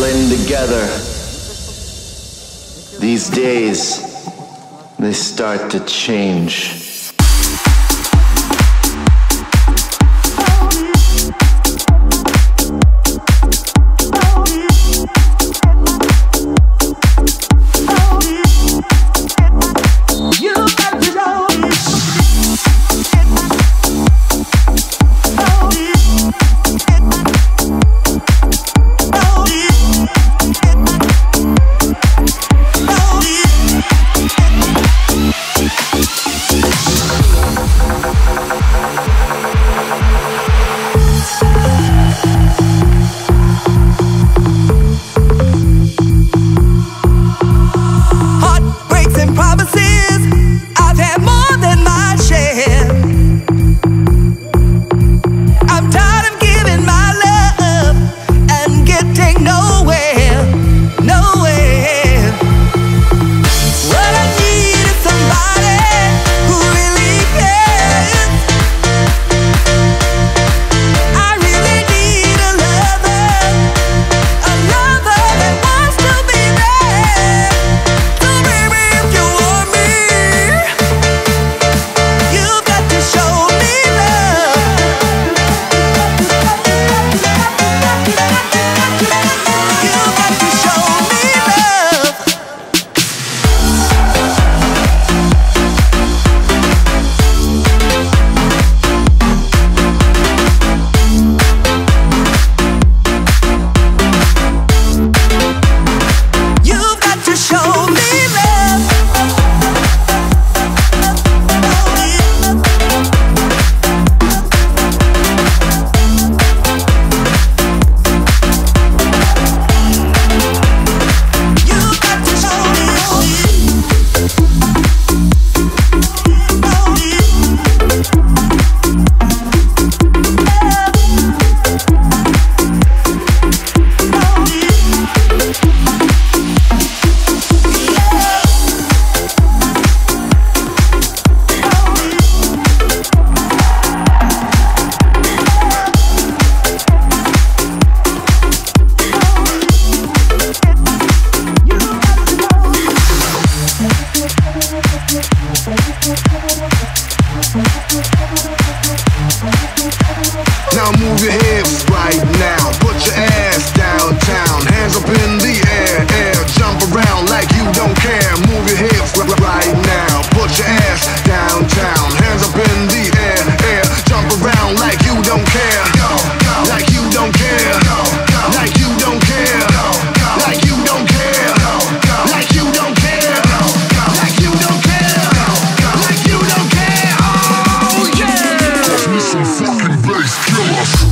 blend together. These days they start to change. Now move your hips right now. Put your fucking bass killers.